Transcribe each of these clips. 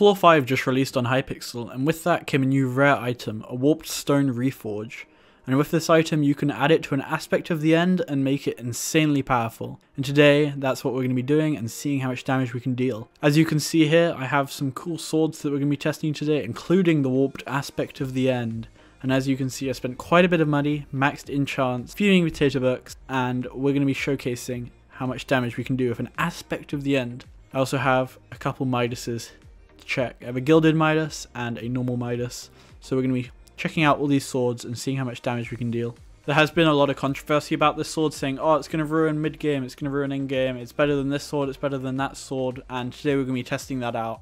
Floor 5 just released on Hypixel, and with that came a new rare item, a Warped Stone Reforge. And with this item, you can add it to an aspect of the end and make it insanely powerful. And today, that's what we're going to be doing and seeing how much damage we can deal. As you can see here, I have some cool swords that we're going to be testing today, including the warped aspect of the end. And as you can see, I spent quite a bit of money, maxed enchants, fuming potato books, and we're going to be showcasing how much damage we can do with an aspect of the end. I also have a couple Midases to check. I have a Gilded Midas and a normal Midas. So we're going to be checking out all these swords and seeing how much damage we can deal. There has been a lot of controversy about this sword saying, oh, it's going to ruin mid-game, it's going to ruin in-game, it's better than this sword, it's better than that sword, and today we're going to be testing that out.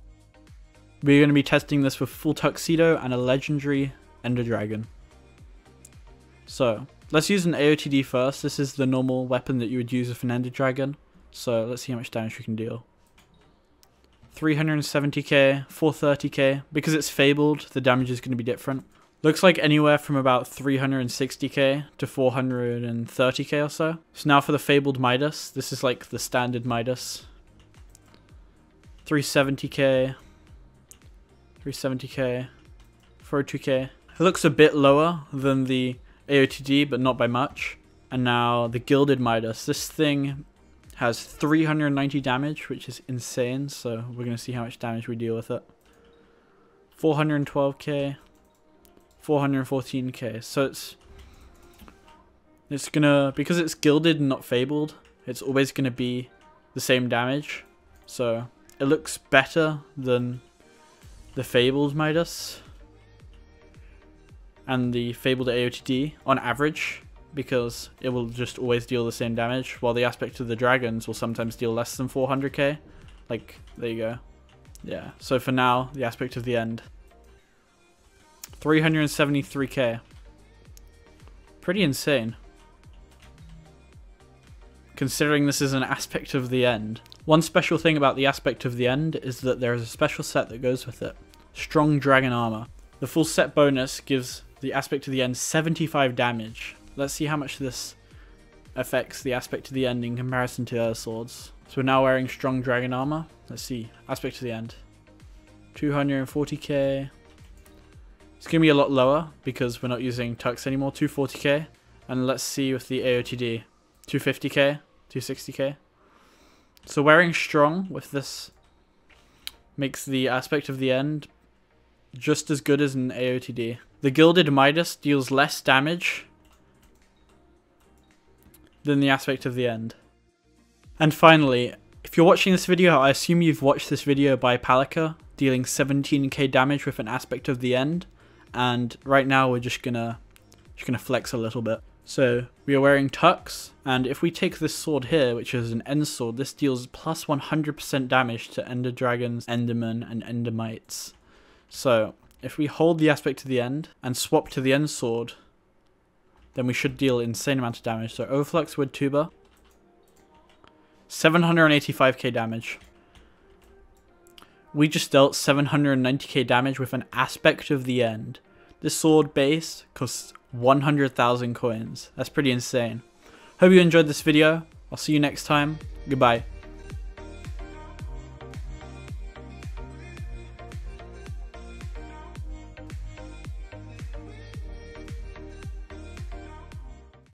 We're going to be testing this with full tuxedo and a legendary Ender Dragon. So, let's use an AOTD first. This is the normal weapon that you would use with an Ender Dragon. So, let's see how much damage we can deal. 370k, 430k. Because it's fabled, the damage is going to be different. Looks like anywhere from about 360k to 430k or so. So now for the Fabled Midas. This is like the standard Midas. 370k. 370k. 402k. It looks a bit lower than the AOTD, but not by much. And now the Gilded Midas. This thing has 390 damage, which is insane. So we're going to see how much damage we deal with it. 412k. 414k. So it's it's gonna because it's gilded and not fabled. It's always gonna be the same damage. So it looks better than the fabled Midas and the fabled AOTD on average because it will just always deal the same damage while the aspect of the dragons will sometimes deal less than 400k like there you go yeah so for now the aspect of the end 373k. Pretty insane. Considering this is an aspect of the end. One special thing about the aspect of the end is that there is a special set that goes with it. Strong Dragon Armor. The full set bonus gives the aspect of the end 75 damage. Let's see how much this affects the aspect of the end in comparison to other swords. So we're now wearing Strong Dragon Armor. Let's see. Aspect of the end. 240k. It's going to be a lot lower because we're not using Tux anymore, 240k. And let's see with the AOTD, 250k, 260k. So wearing strong with this makes the aspect of the end just as good as an AOTD. The Gilded Midas deals less damage than the aspect of the end. And finally, if you're watching this video, I assume you've watched this video by Palikka, dealing 17k damage with an aspect of the end and right now we're just gonna just gonna flex a little bit. So we are wearing Tux, and if we take this sword here, which is an End Sword, this deals plus 100% damage to Ender Dragons, Endermen, and Endermites. So if we hold the aspect to the end and swap to the End Sword, then we should deal insane amount of damage. So Overflux Wood Tuber, 785k damage. We just dealt 790k damage with an aspect of the end. This sword base costs 100,000 coins. That's pretty insane. Hope you enjoyed this video. I'll see you next time. Goodbye.